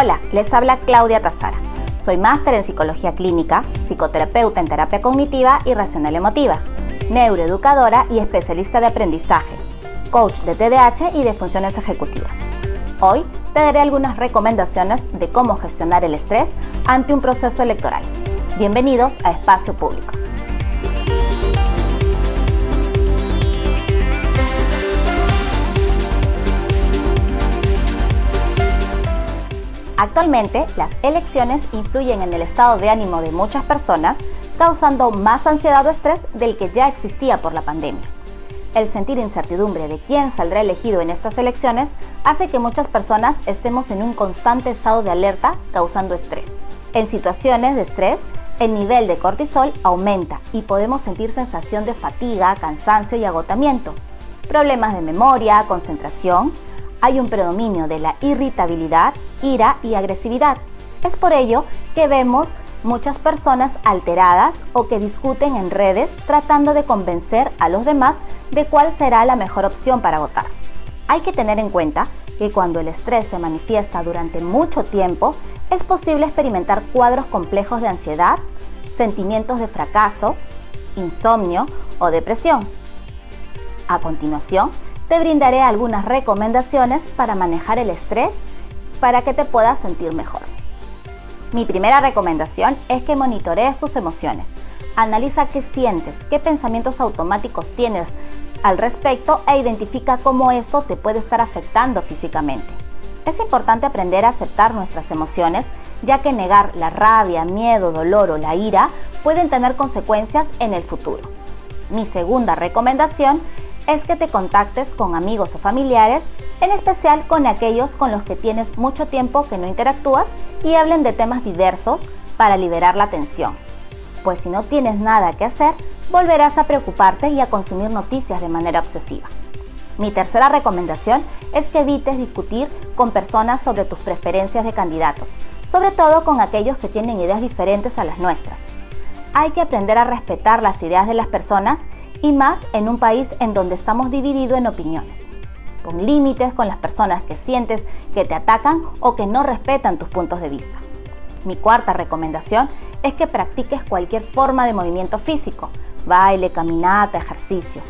Hola, les habla Claudia Tazara. Soy máster en psicología clínica, psicoterapeuta en terapia cognitiva y racional emotiva, neuroeducadora y especialista de aprendizaje, coach de TDAH y de funciones ejecutivas. Hoy te daré algunas recomendaciones de cómo gestionar el estrés ante un proceso electoral. Bienvenidos a Espacio Público. Actualmente, las elecciones influyen en el estado de ánimo de muchas personas, causando más ansiedad o estrés del que ya existía por la pandemia. El sentir incertidumbre de quién saldrá elegido en estas elecciones hace que muchas personas estemos en un constante estado de alerta, causando estrés. En situaciones de estrés, el nivel de cortisol aumenta y podemos sentir sensación de fatiga, cansancio y agotamiento, problemas de memoria, concentración, hay un predominio de la irritabilidad, ira y agresividad. Es por ello que vemos muchas personas alteradas o que discuten en redes tratando de convencer a los demás de cuál será la mejor opción para votar. Hay que tener en cuenta que cuando el estrés se manifiesta durante mucho tiempo, es posible experimentar cuadros complejos de ansiedad, sentimientos de fracaso, insomnio o depresión. A continuación, te brindaré algunas recomendaciones para manejar el estrés para que te puedas sentir mejor. Mi primera recomendación es que monitorees tus emociones. Analiza qué sientes, qué pensamientos automáticos tienes al respecto e identifica cómo esto te puede estar afectando físicamente. Es importante aprender a aceptar nuestras emociones, ya que negar la rabia, miedo, dolor o la ira pueden tener consecuencias en el futuro. Mi segunda recomendación es que te contactes con amigos o familiares, en especial con aquellos con los que tienes mucho tiempo que no interactúas y hablen de temas diversos para liberar la tensión. Pues si no tienes nada que hacer, volverás a preocuparte y a consumir noticias de manera obsesiva. Mi tercera recomendación es que evites discutir con personas sobre tus preferencias de candidatos, sobre todo con aquellos que tienen ideas diferentes a las nuestras. Hay que aprender a respetar las ideas de las personas y más en un país en donde estamos divididos en opiniones. Pon límites con las personas que sientes que te atacan o que no respetan tus puntos de vista. Mi cuarta recomendación es que practiques cualquier forma de movimiento físico, baile, caminata, ejercicio.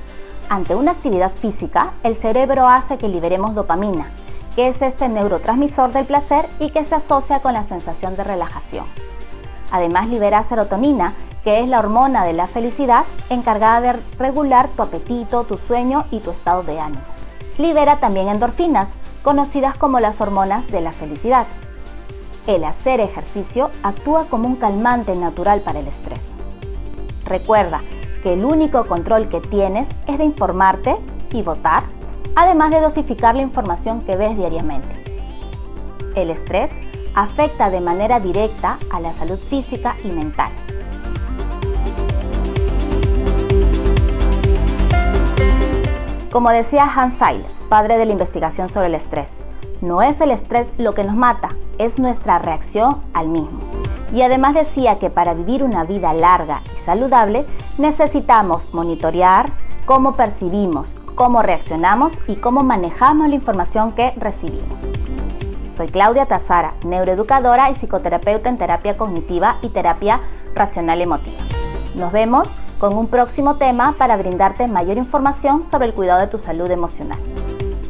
Ante una actividad física, el cerebro hace que liberemos dopamina, que es este neurotransmisor del placer y que se asocia con la sensación de relajación. Además libera serotonina, es la hormona de la felicidad encargada de regular tu apetito, tu sueño y tu estado de ánimo. Libera también endorfinas, conocidas como las hormonas de la felicidad. El hacer ejercicio actúa como un calmante natural para el estrés. Recuerda que el único control que tienes es de informarte y votar, además de dosificar la información que ves diariamente. El estrés afecta de manera directa a la salud física y mental. Como decía Hans Seiler, padre de la investigación sobre el estrés, no es el estrés lo que nos mata, es nuestra reacción al mismo. Y además decía que para vivir una vida larga y saludable necesitamos monitorear cómo percibimos, cómo reaccionamos y cómo manejamos la información que recibimos. Soy Claudia Tazara, neuroeducadora y psicoterapeuta en terapia cognitiva y terapia racional emotiva. Nos vemos con un próximo tema para brindarte mayor información sobre el cuidado de tu salud emocional.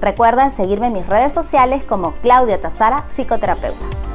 Recuerda seguirme en mis redes sociales como Claudia Tazara, psicoterapeuta.